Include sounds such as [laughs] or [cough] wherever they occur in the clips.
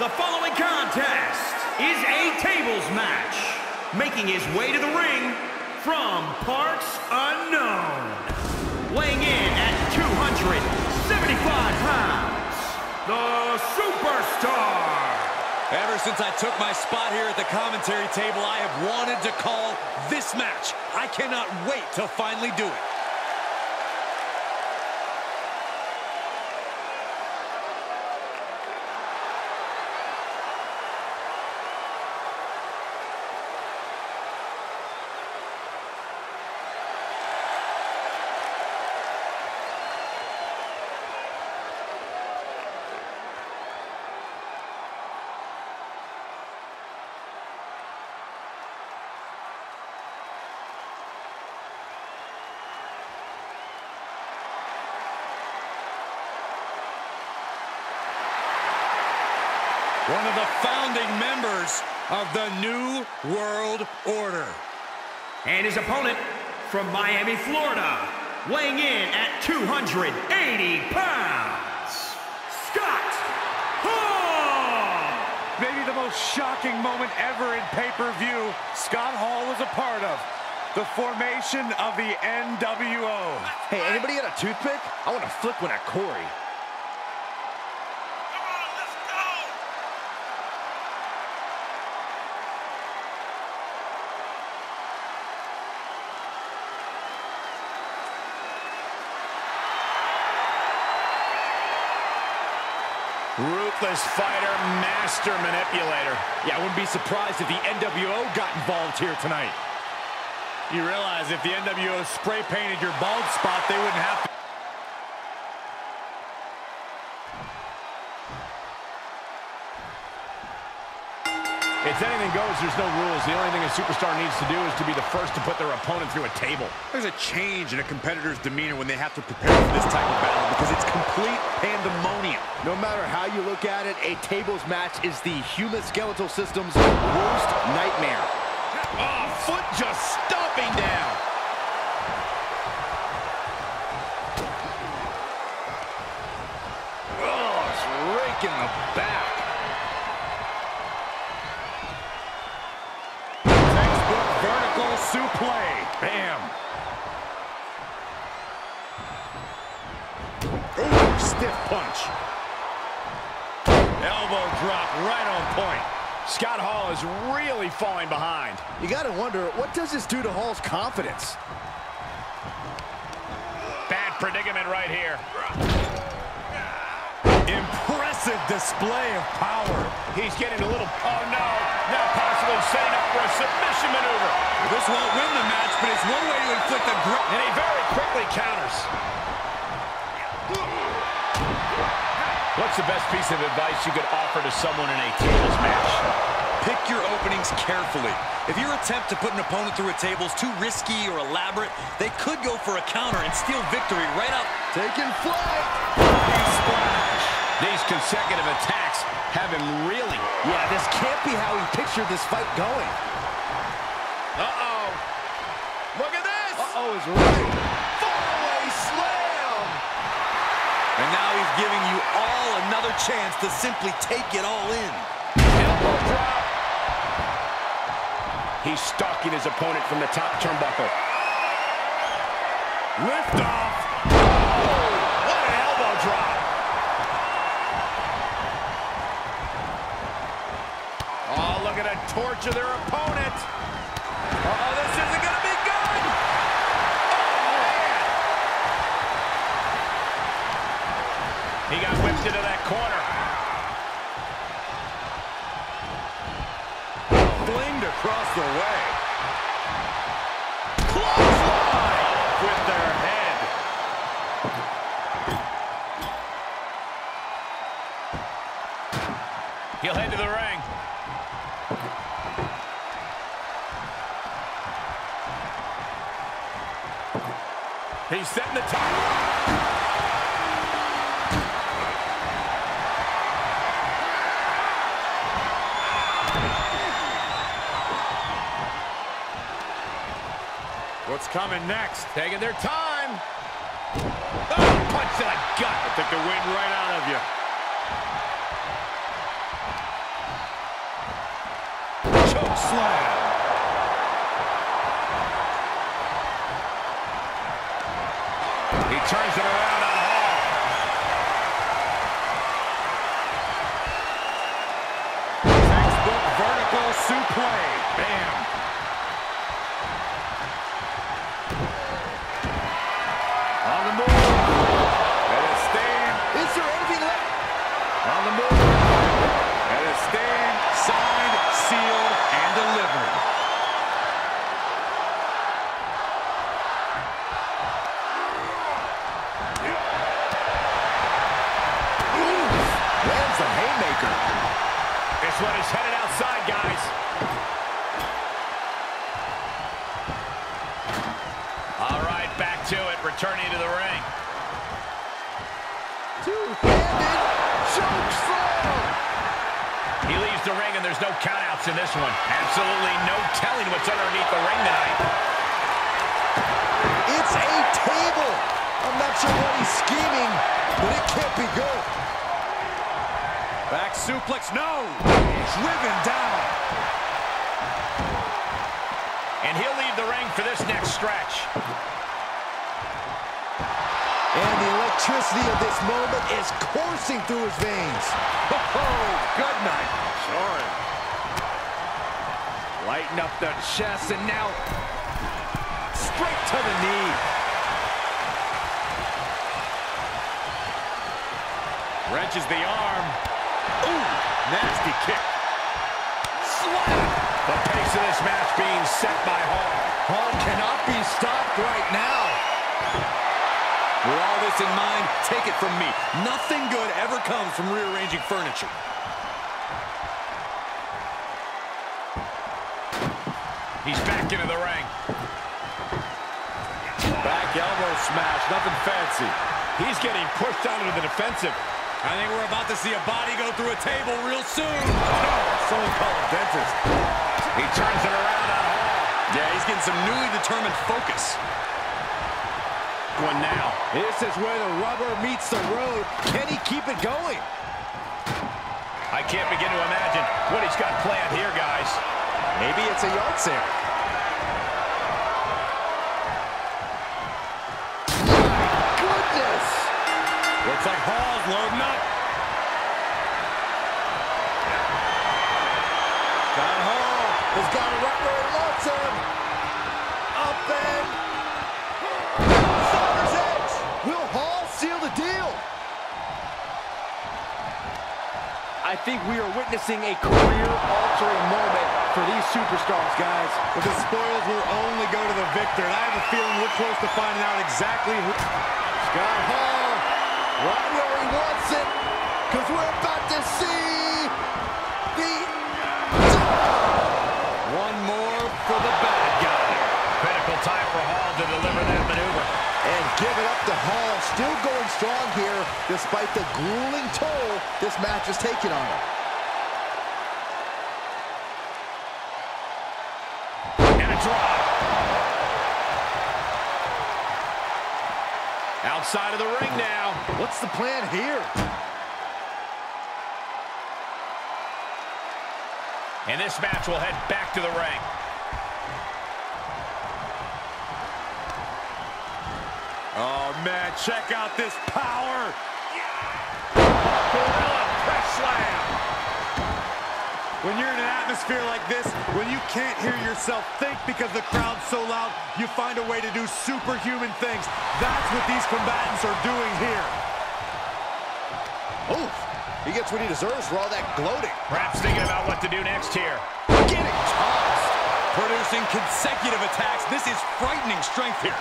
The following contest is a tables match. Making his way to the ring from parts unknown. Weighing in at 275 pounds, the Superstar. Ever since I took my spot here at the commentary table, I have wanted to call this match. I cannot wait to finally do it. One of the founding members of the New World Order. And his opponent from Miami, Florida, weighing in at 280 pounds, Scott Hall! Maybe the most shocking moment ever in pay-per-view Scott Hall was a part of. The formation of the NWO. Hey, anybody got a toothpick? I want to flick one at Corey. Ruthless fighter, master manipulator. Yeah, I wouldn't be surprised if the NWO got involved here tonight. You realize if the NWO spray painted your bald spot, they wouldn't have to. It's anything goes, there's no rules. The only thing a superstar needs to do is to be the first to put their opponent through a table. There's a change in a competitor's demeanor when they have to prepare for this type of battle because it's complete pandemonium. No matter how you look at it, a tables match is the human skeletal system's worst nightmare. Oh, foot just stomping down. Oh, it's raking the back. Suplex. Bam. Ooh, stiff punch. Elbow drop right on point. Scott Hall is really falling behind. You gotta wonder, what does this do to Hall's confidence? Bad predicament right here. Impressive display of power. He's getting a little... Oh, no. Now possibly setting up for a submission maneuver. This won't win the match, but it's one way to inflict a grip. And he very quickly counters. What's the best piece of advice you could offer to someone in a tables match? Pick your openings carefully. If your attempt to put an opponent through a table is too risky or elaborate, they could go for a counter and steal victory right up. Taking flight. Splash. These consecutive attacks have him reeling. Yeah, this can't be how he pictured this fight going. Uh-oh. Look at this. Uh-oh is right. Fallaway slam. And now he's giving you all another chance to simply take it all in. Elbow drop. He's stalking his opponent from the top turnbuckle. Lift off. Oh, what an elbow drop. Torture their opponent. Uh-oh, this isn't going to be good. Oh. He got whipped into that corner. Flinged across the way. Clothesline with their head. He'll head to the ring. He's setting the time. What's coming next? Taking their time. Oh, punch to the gut. I took the wind right out of you. choke slam. Turns it around This one is headed outside, guys. All right, back to it, returning to the ring. Two-handed choke slam. He leaves the ring, and there's no countouts in this one. Absolutely no telling what's underneath the ring tonight. It's a table. I'm not sure what he's scheming, but it can't be good. Back suplex, no! Driven down. And he'll leave the ring for this next stretch. And the electricity of this moment is coursing through his veins. Oh, good night. Sorry. Lighten up the chest, and now straight to the knee. Wrenches the arm. Ooh, nasty kick. Slap. The pace of this match being set by Hall. Hall cannot be stopped right now. With all this in mind, take it from me. Nothing good ever comes from rearranging furniture. He's back into the ring. Back elbow smash, nothing fancy. He's getting pushed out into the defensive. I think we're about to see a body go through a table real soon. Someone call a dentist. He turns it around on Hall. Yeah, he's getting some newly determined focus. One now. This is where the rubber meets the road. Can he keep it going? I can't begin to imagine what he's got planned here, guys. Maybe it's a yard sale. Looks like Hall's loading up. John Hall has got it right where he wants him. Up and... Summer's edge. Will Hall seal the deal? I think we are witnessing a career-altering moment for these superstars, guys. But the spoils will only go to the victor, and I have a feeling we're close to finding out exactly who... Scott Hall, right where he wants it, because we're about to see the... [laughs] One more for the bad guy. Critical time for Hall to deliver that maneuver. And give it up to Hall, still going strong here, despite the grueling toll this match has taken on him. And a drop. Outside of the ring now. What's the plan here? And this match will head back to the ring. Oh, man, check out this power. Atmosphere like this, when you can't hear yourself think because the crowd's so loud, you find a way to do superhuman things. That's what these combatants are doing here. Oof. He gets what he deserves for all that gloating. Perhaps thinking about what to do next here. Getting tossed. Producing consecutive attacks. This is frightening strength here.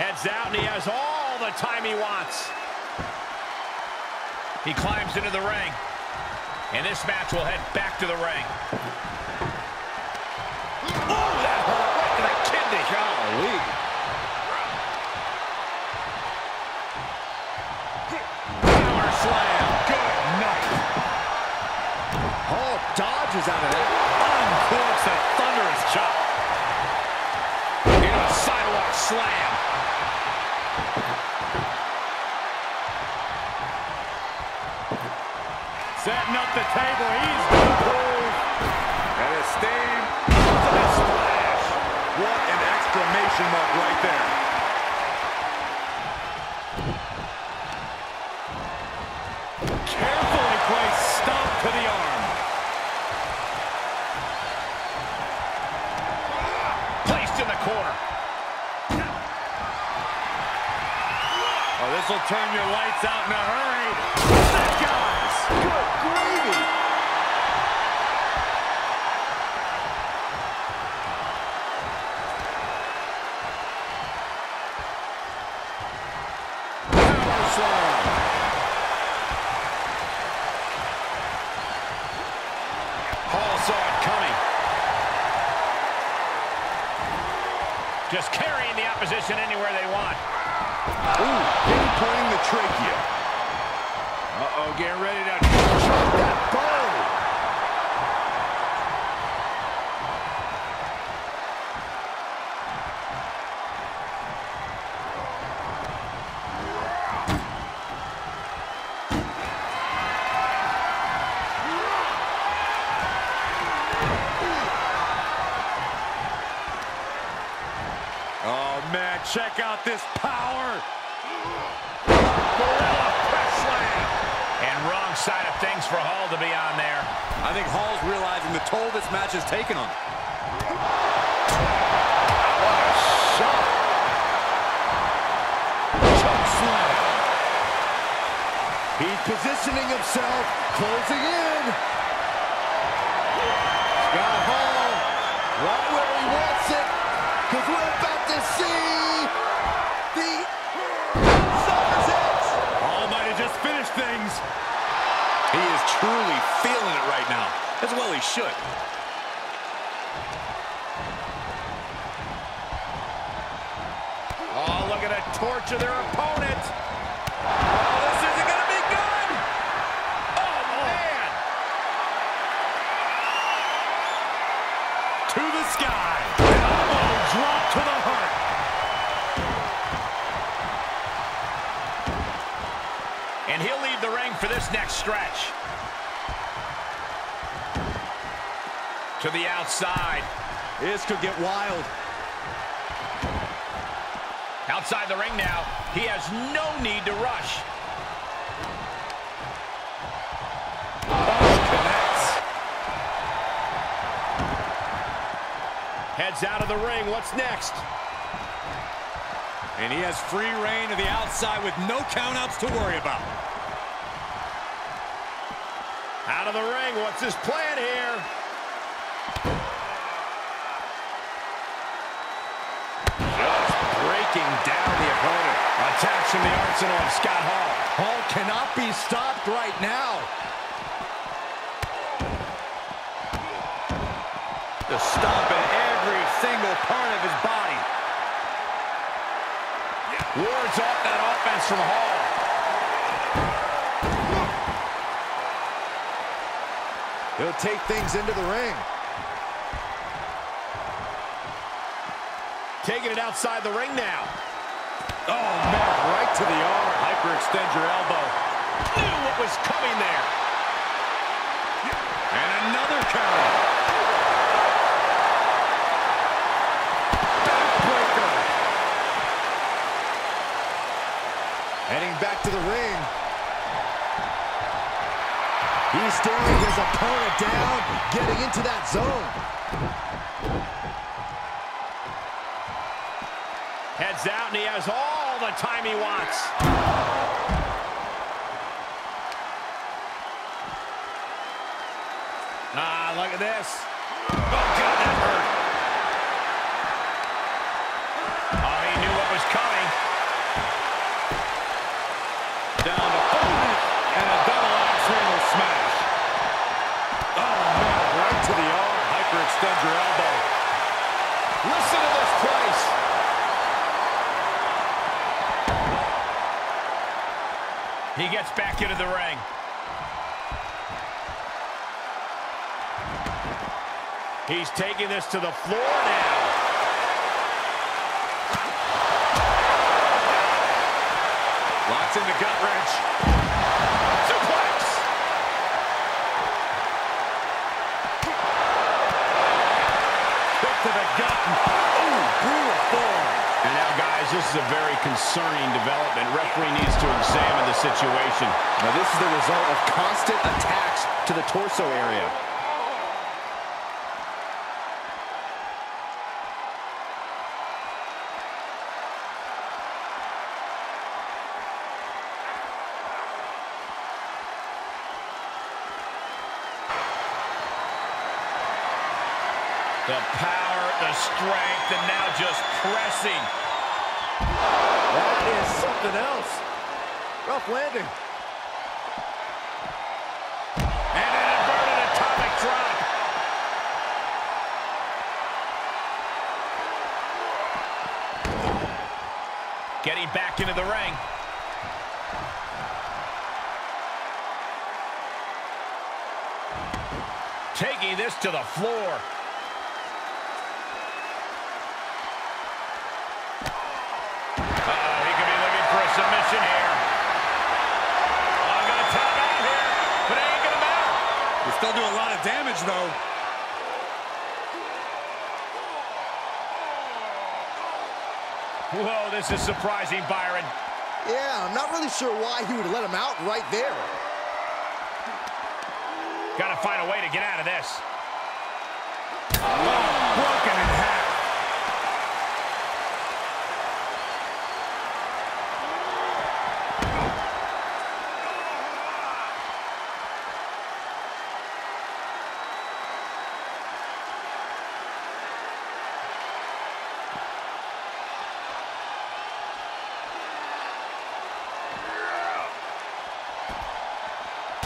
Heads out, and he has all the time he wants. He climbs into the ring. And this match will head back to the ring. Oh, that hurt right to the kidney. Golly. Power slam. Good night. Oh, Hall dodges out of that. Uncorks a thunderous chop. Into a sidewalk slam. Setting up the table. He's going to prove. And his steam. Splash. What an exclamation mark right there. Carefully placed stomp to the arm. Placed in the corner. Oh, will turn your lights out in a hurry. Carrying the opposition anywhere they want. Ooh, pinpointing the trachea. Uh-oh, getting ready to... check out this power. Gorilla press slam. And wrong side of things for Hall to be on there. I think Hall's realizing the toll this match has taken on him. Shot. Choke slam. He's positioning himself, closing in. Scott Hall, right where he wants it, because we're about to see truly feeling it right now. As well he should. Oh, look at it torture their opponent. Oh, this isn't going to be good. Oh, man. To the sky. Elbow drop to the heart. And he'll leave the ring for this next stretch. To the outside. This could get wild. Outside the ring now. He has no need to rush. Oh, Connects. Heads out of the ring. What's next? And he has free rein to the outside with no countouts to worry about. Out of the ring. What's his plan here? Breaking down the opponent. Attacks from the arsenal of Scott Hall. Hall cannot be stopped right now. Just stomping every single part of his body. Wards off that offense from Hall. He'll take things into the ring. Taking it outside the ring now. Oh, man, right to the arm. Hyperextend your elbow. Knew what was coming there. And another counter. Backbreaker. Heading back to the ring. He's staring his opponent down, getting into that zone. Heads out, and he has all the time he wants. Ah, look at this. Oh, gets back into the ring. He's taking this to the floor now. Locks in the gut wrench. Suplex! Kick to the gut guys, this is a very concerning development. Referee needs to examine the situation. Now, this is the result of constant attacks to the torso area. The power, the strength, and now just pressing. That is something else. Rough landing. And an inverted atomic drop. Getting back into the ring. Taking this to the floor. Uh-oh, he could be looking for a submission here. I'm going to tap out here, but it ain't going to matter. You still do a lot of damage, though. Whoa, this is surprising, Byron. Yeah, I'm not really sure why he would let him out right there. Got to find a way to get out of this. Broken in half.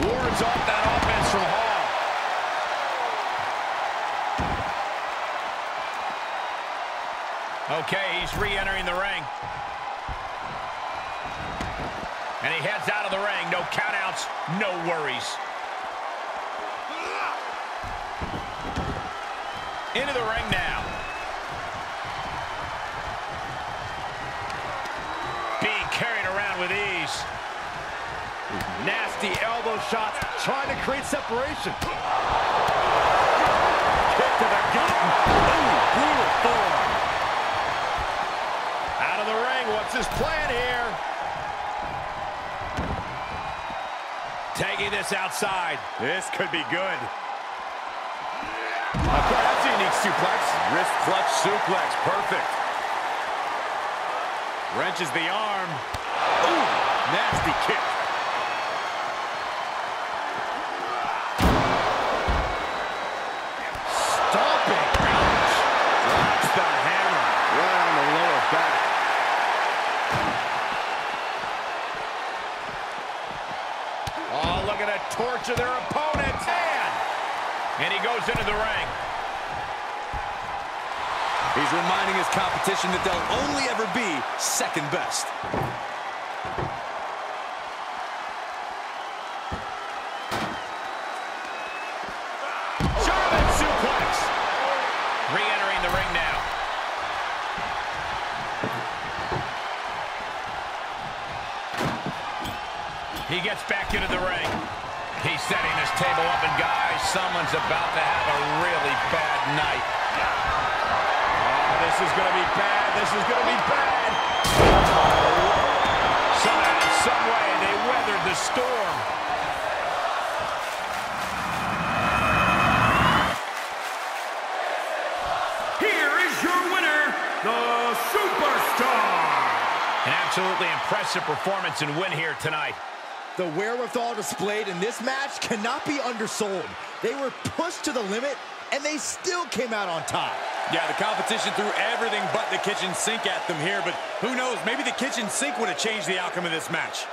Wards off that offense from Hall. Okay, he's re-entering the ring. And he heads out of the ring. No countouts, no worries. Into the ring now. Being carried around with ease. Nasty elbow shots, trying to create separation. Kick to the gut. Ooh, brutal form. Out of the ring, what's his plan here? Taking this outside. This could be good. Okay, that's a unique suplex. Wrist clutch suplex, perfect. Wrenches the arm. Ooh, nasty kick. To their opponent. Man. And he goes into the ring. He's reminding his competition that they'll only ever be second best. Impressive performance and win here tonight. The wherewithal displayed in this match cannot be undersold. They were pushed to the limit, and they still came out on top. Yeah, the competition threw everything but the kitchen sink at them here, but who knows, maybe the kitchen sink would have changed the outcome of this match.